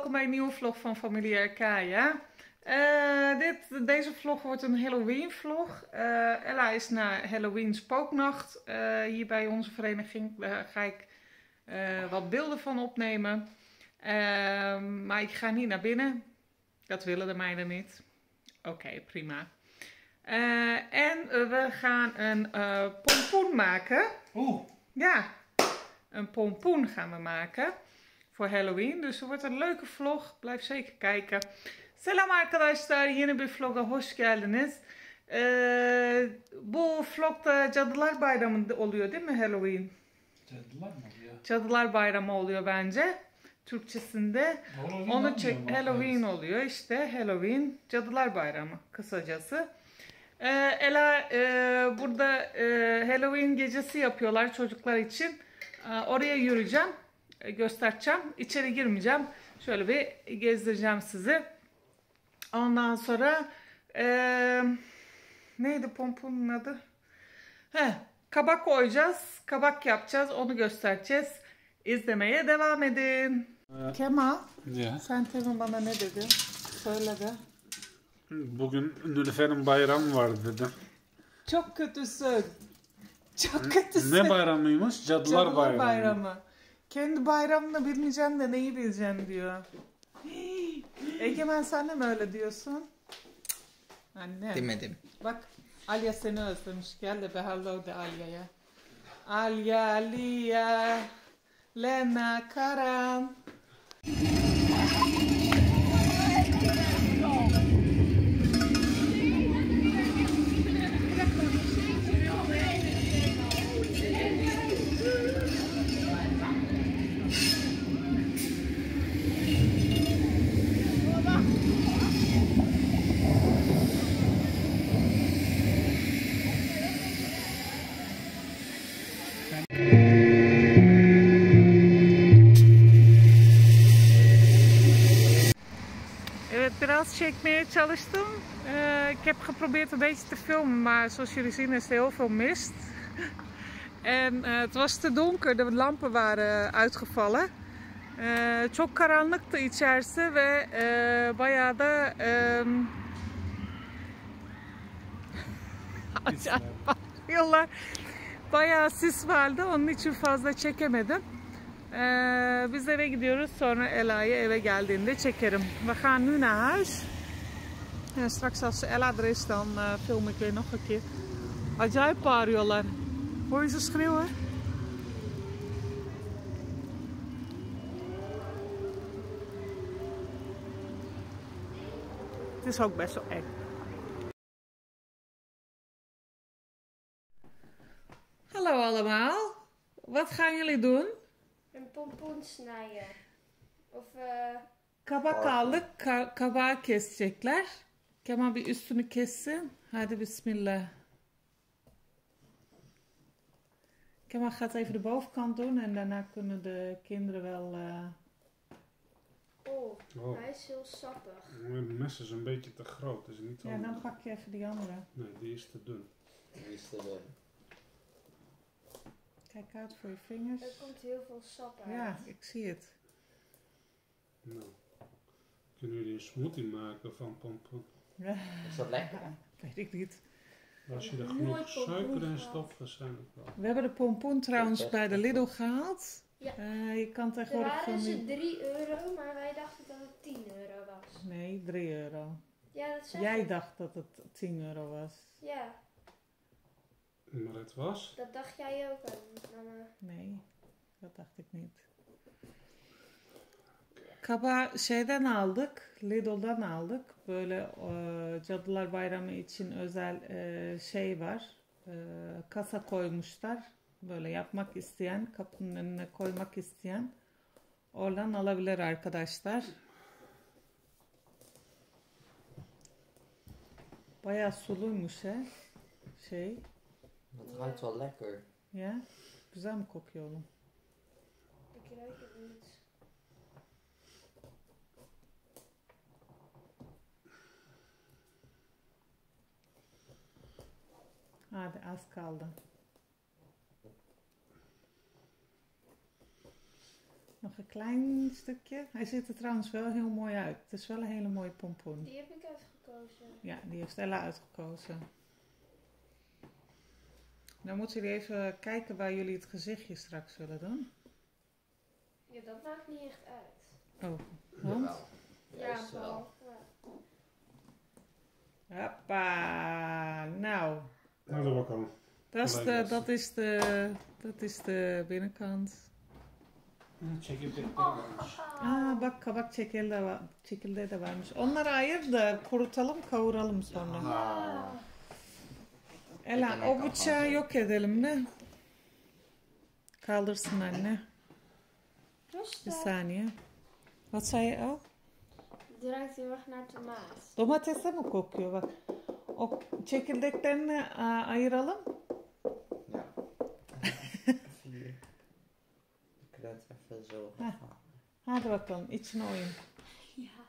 welkom bij een nieuwe vlog van Familie RK, ja. Eh, dit, deze vlog wordt een Halloween vlog. Eh, Ella is naar Halloween spooknacht eh, hier bij onze vereniging. Daar ga ik wat beelden van opnemen. Ehm, maar ik ga niet naar binnen. Dat willen de meiden niet. Oké, prima. en we gaan een pompoen maken. Oeh. Ja, een pompoen gaan we maken voor Halloween. Dus het wordt een leuke vlog. Blijf zeker kijken. Selam arkadaşlar. Yeni bir vloga hoş geldiniz. Ee, bu vlogda Cadılar Bayramı oluyor değil mi Halloween? Cadılar mı oluyor? Cadılar Bayramı oluyor bence. Türkçesinde. Halloween Onu çek? Halloween oluyor işte Halloween Cadılar Bayramı kısacası. Ee, Ela e, burada e, Halloween gecesi yapıyorlar çocuklar için. Ee, oraya yürüyeceğim, göstereceğim. İçeri girmeyeceğim. Şöyle bir gezdireceğim sizi. Ondan sonra e, neydi pomponun adı? He, kabak koyacağız. Kabak yapacağız. Onu göstereceğiz. İzlemeye devam edin. Evet. Kemal, Ya. sen temin bana ne dedi? Söyle de. Bugün Nülüfer'in bayramı var dedi. Çok kötüsün. Çok kötüsün. Ne bayramıymış? Cadılar, Cadılar bayramı. bayramı. Kendi bayramını bilmeyeceksin de neyi bileceksin diyor. Egemen sen de mi öyle diyorsun? Anne. Demedim. Bak Alya seni özlemiş. Gel de bir hello de Alya'ya. Alya, Lia, Lena, Karan. Çekmeye çalıştım. Eh, ik heb geprobeerd een beetje te filmen, maar zoals jullie zien is er heel veel mist. en eh, het was te donker, de lampen waren uitgevallen. Eh, çok karanlıktı içerisi ve eh, bayağı da ehm, acayip bakıyorlar. Bayağı sis vardı, onun için fazla çekemedim. Ee, biz eve gidiyoruz. Sonra Ela'yı eve geldiğinde çekerim. We gaan nu naar huis. En straks als Ella er is, dan eh, film ik weer nog een keer. Acayip bağırıyorlar. Hoor je ze schreeuwen? Het is ook best wel eng. Hallo allemaal. Wat gaan jullie doen? Een pompoen snijden. Of eh Kabak aldık. Ka- kabağı kesecekler. Kemal bir üstünü kessin. Hadi bismillah. Kemal gaat even de bovenkant doen en daarna kunnen de kinderen wel... eh, oh, Oh, hij is heel sappig. mijn mes is een beetje te groot. Is niet Ja, dan pak je even die andere. Nee, die is te dun. Kijk uit voor je Er vingers. komt heel veel sap uit. Ja, ik zie het. Nou. Kunnen jullie een smoothie maken van pompoen? Is dat lekker? Weet ik niet. Als je er genoeg suiker in gehad. stopt, waarschijnlijk wel. We hebben de pompoen trouwens bij de. Lidl gehaald. Ja. Eh, je kan Er tegenwoordig van waren ze die... 3 euro, maar wij dachten dat het 10 euro was. Nee, 3 euro. Ja, dat zeg Jij ik. dacht dat het 10 euro was. Ja, Maar het was... dat dacht jij ook mama. Nee, dat dacht ik niet. Kaba şeyden aldık, Lidl'dan aldık. Böyle e, Cadılar Bayramı için özel e, şey var. E, kasa koymuşlar. Böyle yapmak isteyen, kapının önüne koymak isteyen oradan alabilir arkadaşlar. Bayağı suluymuş he. Şey, Het ruikt wel lekker. ya. Güzel mi kokuyor oğlum? Ik ruik het niet. Hadi az kaldı. Nog een klein stukje. Hij ziet er trouwens wel heel mooi uit. Het is wel een hele mooie pompoen. Die heb ik uitgekozen. Ja, die heeft Ella uitgekozen. Dan moeten jullie even kijken waar jullie het gezichtje straks willen doen. Ja, dat maakt niet echt uit. Oh, want? Ja, wel. Paul. Ja. Hoppa. Nou, Nou, dat al. dat is, de, dat, is de, dat is de binnenkant. Check it Aa bak kabak çekildi, var- çekildi de varmış. Onları ayır da kurutalım kavuralım sonra. Ela o bıçağı yok edelim mi? Kaldırsın anne. Bir saniye. Wat zei je al? Ruikt heel erg naar tomaat. Domatese mi kokuyor bak. O çekirdeklerini aa, ayıralım. Ja. Even zo Ha. Hadi bakalım içine oyun. Ja.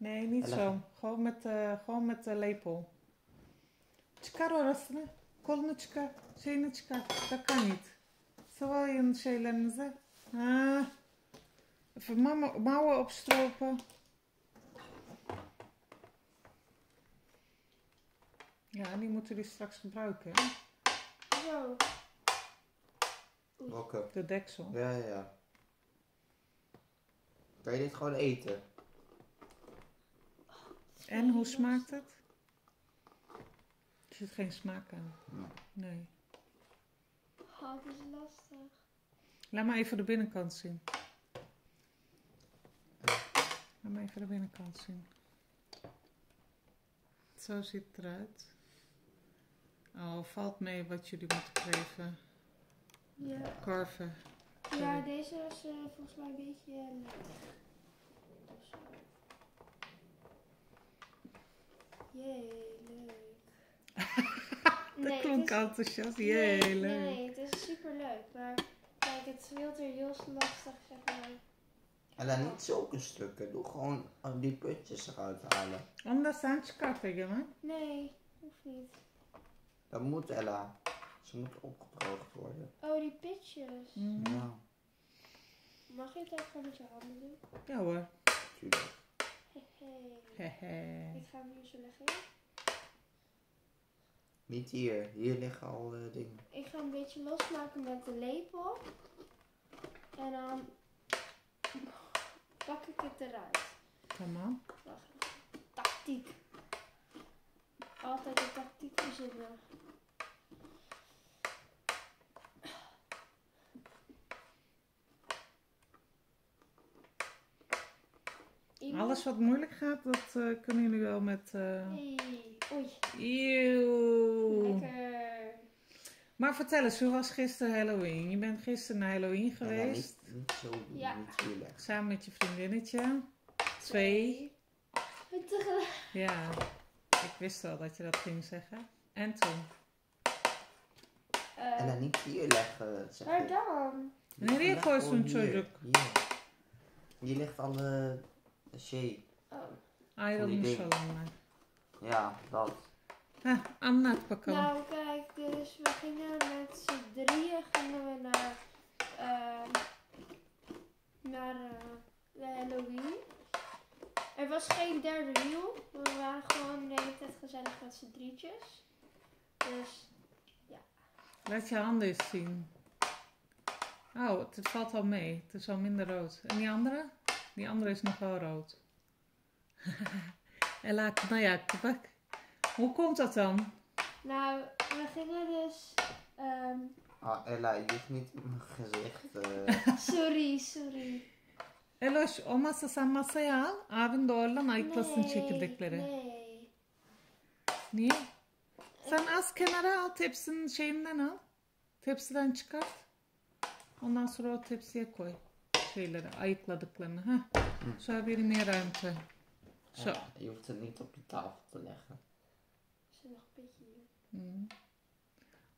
Nee, niet zo. Gewoon met, de, gewoon met de lepel. Çıkar orasını. Kolunu çıkar. Şeyini çıkar. Takan it. Sıvayın şeylerinizi. Ha. Even mama, mouwen opstropen. Ja, en die moeten jullie straks gebruiken. hè? Zo. Welke? De deksel. Ja, ja, ja. Kan je dit gewoon eten? En hoe smaakt het? Er zit geen smaak aan. Nee. Nee. Oh, het is lastig. Laat maar even de binnenkant zien. Laat maar even de binnenkant zien. Zo ziet het eruit. Oh, valt mee wat jullie moeten geven. Ja. Carven. Ja, deze is eh, volgens mij een beetje leeg. Of zo. Jee, leuk. Dat klonk het is- enthousiast. nee, Jee, leuk. Nee, het is super leuk. Maar kijk, het wilt er heel lastig, zeg maar. En dan niet zulke stukken. Doe gewoon die putjes eruit halen. Omdat zijn çıkartacağım hè? Nee, hoeft niet. Dat moet Ella. Ze moet opgedroogd worden. Oh, die pitjes. Mhm. Ja, Mag je het gewoon met je handen doen? Ja hoor. tuurlijk. Hehe. Hehe. Ik ga hem hier zo leggen. Niet hier. Hier liggen al eh, dingen. Ik ga een beetje losmaken met de lepel. En dan pak ik het eruit. Tamam. Wacht. Tactiek. Altijd de tactiek verzinnen. Alles wat moeilijk gaat, dat eh, kunnen jullie wel met... eh Hey. Oei. Eeuw. Lekker. Maar vertel eens, hoe was gisteren Halloween? Je bent gisteren naar Halloween Ja, geweest. niet, niet zo. Ja. Samen met je vriendinnetje. Twee. Tegelijk. Ja, ik wist wel dat je dat ging zeggen. En toen? Eh, En dan niet hier leggen. Zeg waar dan? Nereye koysun hier. çocuk? Hier. Hier ligt al de, de şey. Oh. Ayrılmış idee. olanlar. Ja, dat. Heh, anlat bakalım. Nou, kijk, dus we gingen met z'n drieën gingen we naar, ehm, naar eh, de Halloween. Er was geen derde wiel. We waren gewoon de hele tijd gezellig met z'n drietjes. Dus Laat je handen eens zien. Oh, het, het valt al mee. Het is al minder rood. En die andere? Die andere is nog wel rood. Ella knayak, bak. Hoe komt dat dan? Nou, we gingen dus. ehm, Ah, Ella, je hoeft niet in mijn gezicht. eh, sorry, sorry. Eloş olmazsa sen masaya al. Abin de oradan ayıklasın çekirdekleri. Nee. Niye? Sen az kenara al tepsinin şeyinden al. Tepsiden çıkart. Ondan sonra o tepsiye koy. Şeyleri ayıkladıklarını. Heh. Zo heb je meer ruimte. Zo. ja, je hoeft het niet op je tafel te leggen. Is nog een beetje hier?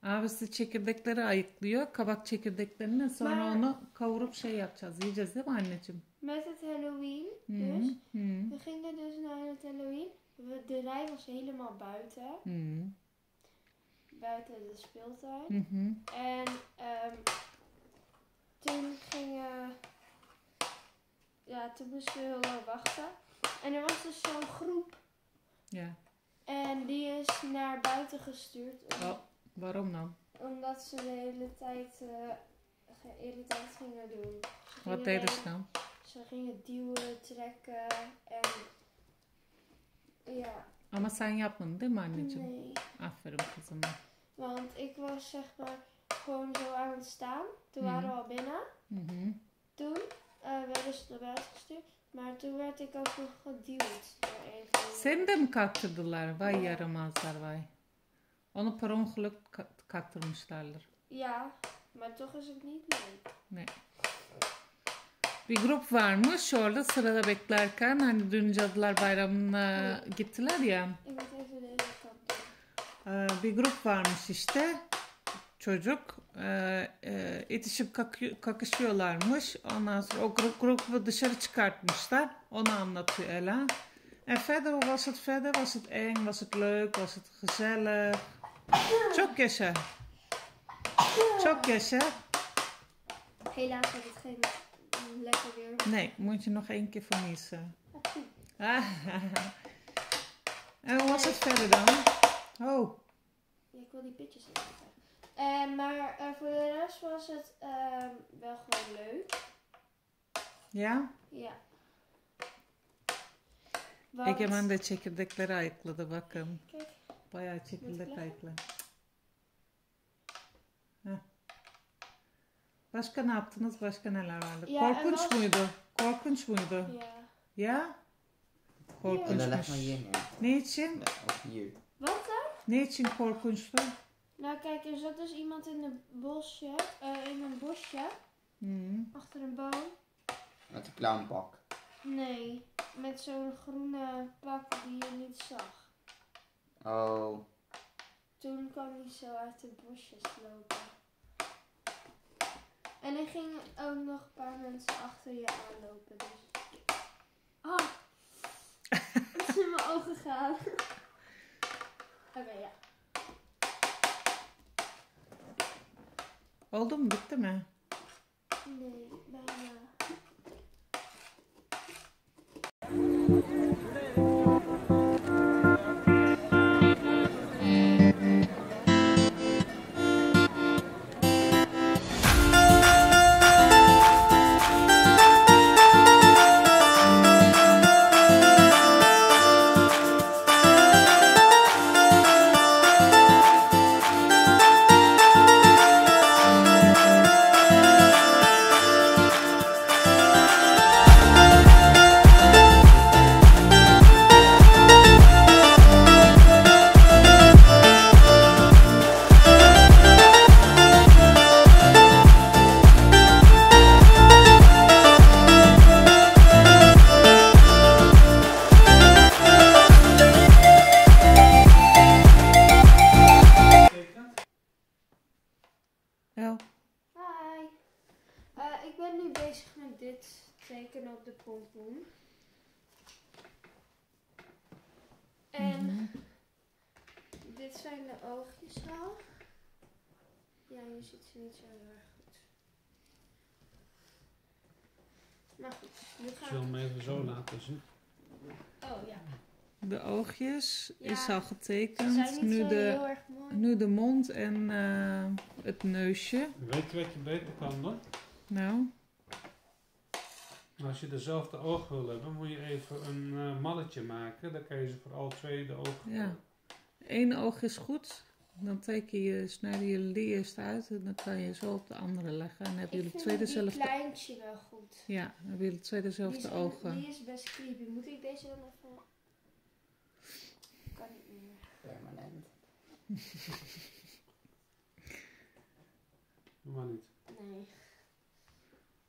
Abisi çekirdekleri ayıklıyor. Kabak çekirdeklerini sonra onu kavurup şey yapacağız. Yiyeceğiz değil mi anneciğim? Met het Halloween. Hı Dus. hı. We gingen dus naar het Halloween. We, de rij was helemaal buiten. Hı Buiten de speeltuin. En ehm, toen gingen... Ja, toen moesten we heel lang wachten. En er was dus zo'n groep. Ja. En die is naar buiten gestuurd. om- Oh, waarom dan? Omdat ze de hele tijd geïrriteerd gingen doen. Ze Wat deden de- ze dan? Ze gingen duwen, trekken en... Ja, Ama sen yapmadın değil mi anneciğim? nee. Aferin kızıma. Want ik was zeg maar gewoon zo aan het staan. Toen Mhm. waren we al binnen. Hı. Toen eh, werden ze naar buiten gestuurd. Maar toen werd ik ook nog geduwd. de- Seni de mi kaktırdılar? Vay yaramazlar vay. Onu per ongeluk ka- kaktırmışlardır. Ja, maar toch is het niet leuk. Bir grup varmış orada sırada beklerken hani dün Cadılar Bayramı'na gittiler ya. Kant doen. Ee, bir grup varmış işte çocuk ee, e, itişip kakı- kakışıyorlarmış. Ondan sonra o grup grubu dışarı çıkartmışlar. Onu anlatıyor Ela. En verder hoe was het verder? Was het eng? Was het leuk? Was het gezellig? Çok yaşa. Çok yaşa. Helaas had het geen lekker weer. Nee, moet je nog één keer vermissen. Achtung. en hoe was het verder dan? Oh, Ja, ik wil die pitjes even. Eh, maar eh, voor de rest was het ehm, wel gewoon leuk. ya? Ja. Egemen de çekirdekleri ayıkladı bakın. Kijk, Bayağı çekirdek ayıklı. Heh. Başka ne yaptınız? Başka neler vardı? Ya, Korkunç was- muydu? Korkunç muydu? ja. Ya? En dan leg Korkunçmuş. neer. Ne için? Of hier. Wat dan? Ne için korkunçtu? Nou kijk, er zat dus iemand in een bosje, eh, in een bosje, achter een boom. Met een clownpak. Nee, met zo'n groene pak die je niet zag. Oh. Toen kwam hij zo uit de bosjes lopen. En er gingen ook nog een paar mensen achter je aanlopen. Dus. Ah! Het is in mijn ogen gegaan. Oké, ja. Oldu mu? Bitti mi? De oogjes al. Ja, je ziet ze niet zo heel erg goed. Maar goed, nu Ik ga zal ik... hem even zo laten zien. Oh ja, De oogjes is al getekend. zijn niet Nu zo de, heel erg mooi. nu de mond en eh, het neusje. Weet je wat je beter kan doen? Nou, Als je dezelfde oog wil hebben, moet je even een eh, malletje maken. Dan kan je ze voor al twee de ogen. Ja. één oog is goed. Dan teken je, snijden jullie die eerst uit en dan kan je zo op de andere leggen. En hebben Ik jullie vind twee die dezelfde, kleintje wel goed. ja, dan hebben jullie twee Die dezelfde is, ogen. die is best creepy. Moet ik deze dan even... Kan niet meer. Permanent. Doe maar niet. Nee.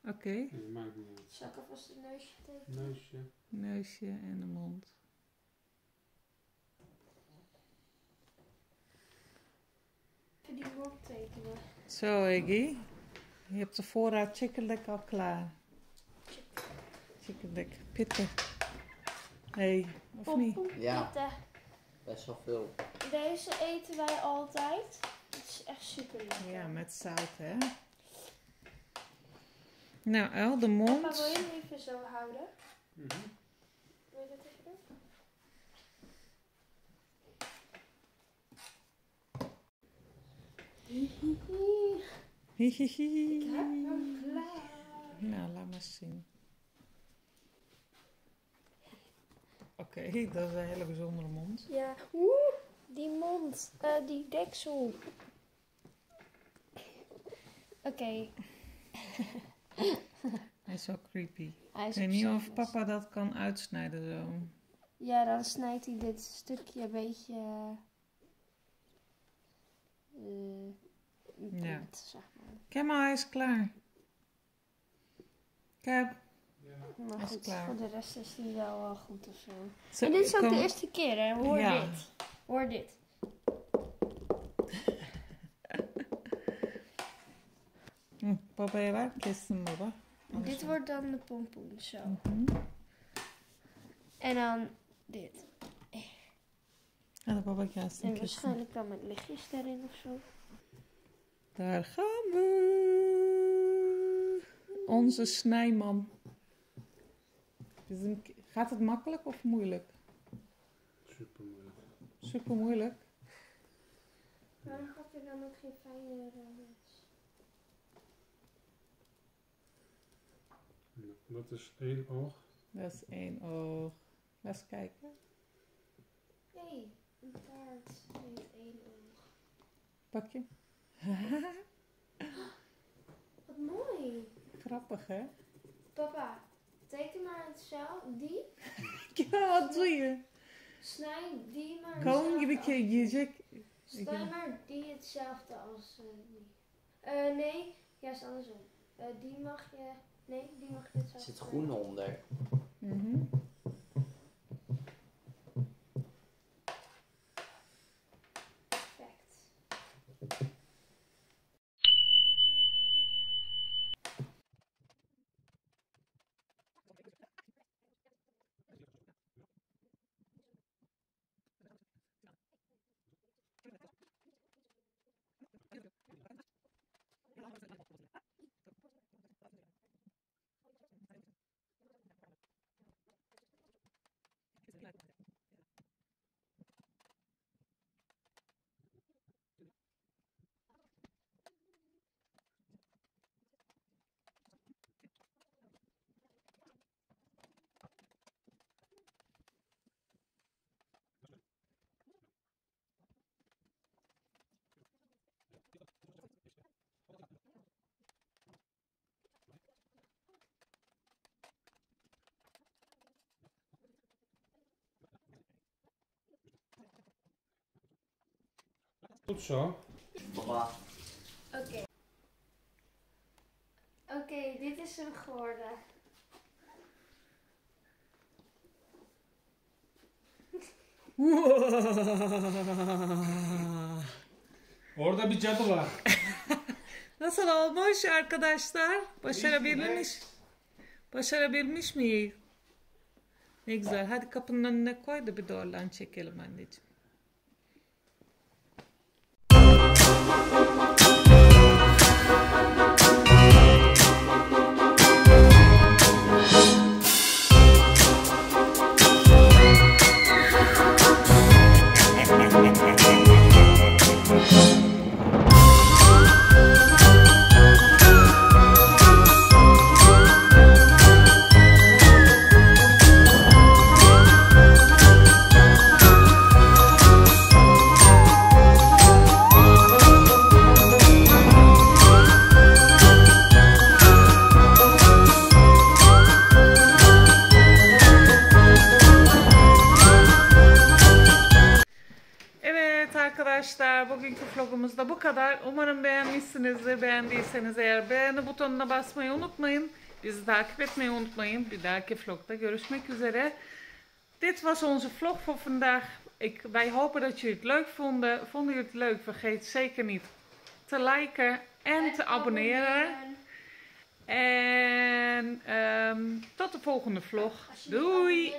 Oké, Nee, maakt niet uit. Zal ik alvast het neusje tekenen? Neusje. neusje en de mond. Even die mond tekenen. Zo, Iggy. Je hebt de voorraad chickendek al klaar. Chickendek, pitten. hey, of niet? Ja. Pitten. Best wel veel. Deze eten wij altijd. Het is echt super lekker. Ja, met zout, hè? Nou, El, de Papa, wil mond. je hem even zo houden? Mhm. Wil je dat even doen? Hihihi. Ik heb hem klaar. Nou, laat maar zien. Oké, dat is een hele bijzondere mond. Ja. Oeh, die mond. eh, die deksel. Oké. Hij is wel creepy. Hij Ik weet niet of papa dat kan uitsnijden zo. Ja, dan snijdt hij dit stukje een beetje. Eh, een Ja. punt, zeg maar. Kemal, hij is klaar. Kijk. Maar Hij is goed, klaar. voor de rest is hij wel wel goed of zo. Zo, en dit is ook kom- de eerste keer, hè? Hoor Ja. dit. Hoor dit. Hm, Papa, je waar? Kisten, baba. Dit wordt dan de pompoen, zo. Mhm. En dan dit. Ja, de En waarschijnlijk dan met lichtjes erin of zo. Daar gaan we. Onze snijman. Gaat het makkelijk of moeilijk? Super moeilijk. Super moeilijk. Waarom gaat er dan ook geen fijne randjes? Dat is één oog. Dat is één oog. Laat eens kijken. Nee, een paard heeft één oog. Pak je. Wat mooi. Grappig, hè? Papa, teken maar hetzelfde. Die, Ja, wat doe je? snij die maar Gewoon hetzelfde een keer yiyecek. Snij maar die hetzelfde als eh, die. Eh, nee, juist andersom. Eh, die mag je, nee, die mag je Er hetzelfde. zit groen onder. Mhm. Goed zo. Papa, Oké. Oké, dit is hem geworden. Orada bir cadı var. Nasıl olmuş arkadaşlar? Başarabilmiş. Başarabilmiş miyiz? Ne güzel. Hadi kapının önüne koy da bir de oradan çekelim anneciğim. Bugünkü vlogumuz da bu kadar. Umarım beğenmişsinizdir. Beğendiyseniz eğer beğeni butonuna basmayı unutmayın. Bizi takip etmeyi unutmayın. Bir dahaki vlogda görüşmek üzere. Dit was onze vlog voor vandaag. Ik, wij hopen dat jullie het leuk vonden. Vonden jullie het leuk? Vergeet zeker niet te liken en te abonneren. En ehm, tot de volgende vlog. Doei!